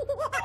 Ha ha ha ha!